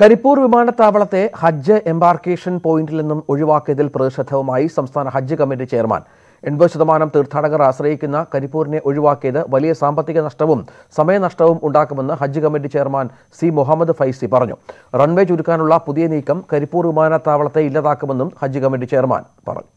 കരിപ്പൂർ വിമാനത്താവളത്തെ ഹജ്ജ് embarkation പോയിന്റിൽ നിന്നും ഒഴിവാക്കിയതിൽ പ്രതിഷേധവുമായി സംസ്ഥാന ഹജ്ജ് കമ്മിറ്റി ചെയർമാൻ. എൺപത് ശതമാനം തീർത്ഥാടകർ ആശ്രയിക്കുന്ന കരിപ്പൂരിനെ ഒഴിവാക്കിയത് വലിയ സാമ്പത്തിക നഷ്ടവും സമയനഷ്ടവും ഉണ്ടാക്കുമെന്ന് ഹജ്ജ് committee chairman C Muhammad Faizi പറഞ്ഞു. റൺവേ ചുരുക്കാനുള്ള പുതിയ നീക്കം കരിപ്പൂർ വിമാനത്താവളത്തെ ഇല്ലാതാക്കുമെന്നും ഹജ്ജ് കമ്മിറ്റി ചെയർമാൻ പറഞ്ഞു.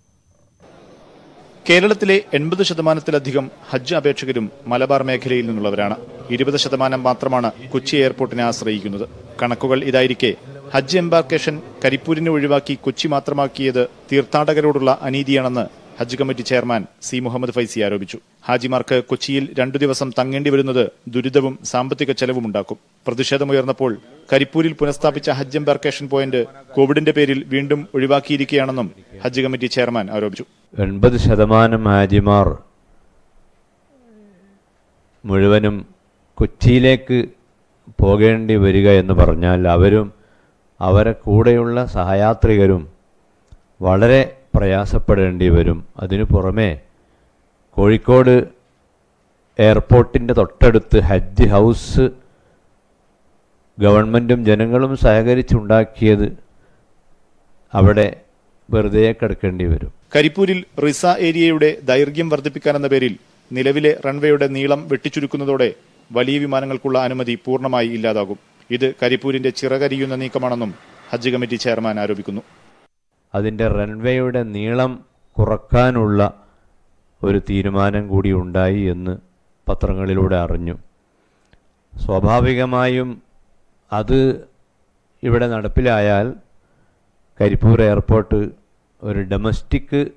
കേരളത്തിലെ എൺപത് ശതമാനത്തിലധികം ഹജ്ജ് അപേക്ഷകരും മലബാർ മേഖലയിൽ നിന്നുള്ളവരാണ്. ഇരുപത് ശതമാനം മാത്രമാണ് കൊച്ചി എയർപോർട്ടിനെ ആശ്രയിക്കുന്നത്. കണക്കുകൾ ഇതായിരിക്കെ. ഹജ്ജ് എംബാർക്കേഷൻ കരിപ്പൂരിനെ ഒഴിവാക്കി കൊച്ചി മാത്രമാക്കിയത് തീർത്ഥാടകരോടുള്ള അനീതിയാണെന്ന് Hajj committee chairman C Muhammad Faizy ആരോപിച്ചു. ഹാജിമാർക്ക് കൊച്ചിയിൽ രണ്ടു ദിവസം തങ്ങേണ്ടി വരുന്നത് ദുരിതവും സാമ്പത്തിക ചെലവും ഉണ്ടാക്കും. പ്രതിഷേധമുയർന്നപ്പോൾ കരിപ്പൂരിൽ പുനഃസ്ഥാപിച്ച ഹജ്ജ് എംബാർക്കേഷൻ പോയിന്റ് കോവിഡിന്റെ പേരിൽ വീണ്ടും ഒഴിവാക്കിയിരിക്കുകയാണെന്നും ഹജ്ജ് കമ്മിറ്റി ചെയർമാൻ ആരോപിച്ചു. എൺപത് ശതമാനം ഹാജിമാർ മുഴുവനും കൊച്ചിയിലേക്ക് പോകേണ്ടി വരിക എന്ന് പറഞ്ഞാൽ അവരും അവരെ കൂടെയുള്ള സഹയാത്രികരും വളരെ പ്രയാസപ്പെടേണ്ടി വരും. അതിനു പുറമെ കോഴിക്കോട് എയർപോർട്ടിന്റെ തൊട്ടടുത്ത് ഹജ്ജ് ഹൗസ് ഗവൺമെന്റും ജനങ്ങളും സഹകരിച്ചുണ്ടാക്കിയത് അവിടെ വെറുതെ കിടക്കേണ്ടി വരും. കരിപ്പൂരിൽ റിസ ഏരിയയുടെ ദൈർഘ്യം വർദ്ധിപ്പിക്കാനെന്ന പേരിൽ നിലവിലെ റൺവേയുടെ നീളം വെട്ടിച്ചുരുക്കുന്നതോടെ വലിയ വിമാനങ്ങൾക്കുള്ള അനുമതി പൂർണമായി ഇല്ലാതാകും. ഇത് കരിപ്പൂരിന്റെ ചിറകരിയുന്ന നീക്കമാണെന്നും ഹജ്ജ് കമ്മിറ്റി ചെയർമാൻ ആരോപിക്കുന്നു. അതിന്റെ റൺവേയുടെ നീളം കുറക്കാനുള്ള ഒരു തീരുമാനം കൂടി ഉണ്ടായി എന്ന് പത്രങ്ങളിലൂടെ അറിഞ്ഞു. സ്വാഭാവികമായും അത് ഇവിടെ നടപ്പിലായാൽ കരിപ്പൂർ എയർപോർട്ട് ഒരു ഡൊമസ്റ്റിക്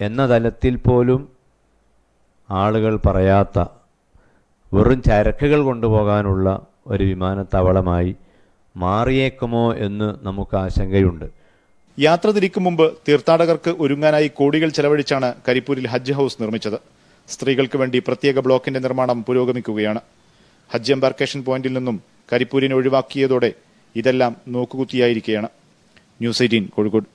എന്ന തലത്തിൽ പോലും ആളുകൾ പറയാത്ത വെറും ചരക്കുകൾ കൊണ്ടുപോകാനുള്ള ഒരു വിമാനത്താവളമായി മാറിയേക്കുമോ എന്ന് നമുക്ക് ആശങ്കയുണ്ട്. യാത്ര തിരിക്കും മുമ്പ് തീർത്ഥാടകർക്ക് ഒരുങ്ങാനായി കോടികൾ ചെലവഴിച്ചാണ് കരിപ്പൂരിൽ ഹജ്ജ് ഹൌസ് നിർമ്മിച്ചത്. സ്ത്രീകൾക്ക് വേണ്ടി പ്രത്യേക ബ്ലോക്കിന്റെ നിർമ്മാണം പുരോഗമിക്കുകയാണ്. ഹജ്ജ് എംബാർക്കേഷൻ പോയിന്റിൽ നിന്നും കരിപ്പൂരിനെ ഒഴിവാക്കിയതോടെ ഇതെല്ലാം നോക്കുകുത്തിയായിരിക്കുകയാണ്. News eighteen Kozhikode.